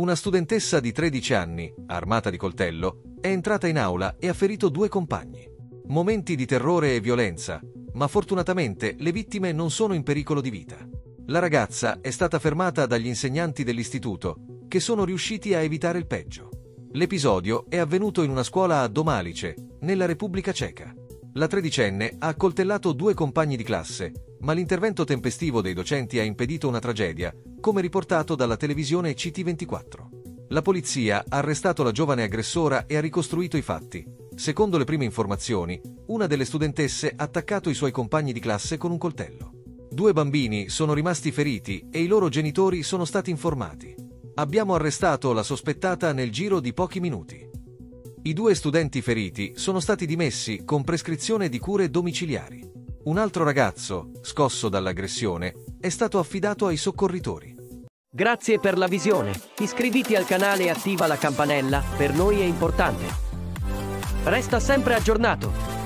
Una studentessa di 13 anni, armata di coltello, è entrata in aula e ha ferito due compagni. Momenti di terrore e violenza, ma fortunatamente le vittime non sono in pericolo di vita. La ragazza è stata fermata dagli insegnanti dell'istituto, che sono riusciti a evitare il peggio. L'episodio è avvenuto in una scuola a Domalice, nella Repubblica Ceca. La tredicenne ha accoltellato due compagni di classe, ma l'intervento tempestivo dei docenti ha impedito una tragedia, come riportato dalla televisione CT24. La polizia ha arrestato la giovane aggressora e ha ricostruito i fatti. Secondo le prime informazioni, una delle studentesse ha attaccato i suoi compagni di classe con un coltello. Due bambini sono rimasti feriti e i loro genitori sono stati informati. Abbiamo arrestato la sospettata nel giro di pochi minuti. I due studenti feriti sono stati dimessi con prescrizione di cure domiciliari. Un altro ragazzo, scosso dall'aggressione, è stato affidato ai soccorritori. Grazie per la visione. Iscriviti al canale e attiva la campanella, per noi è importante. Resta sempre aggiornato.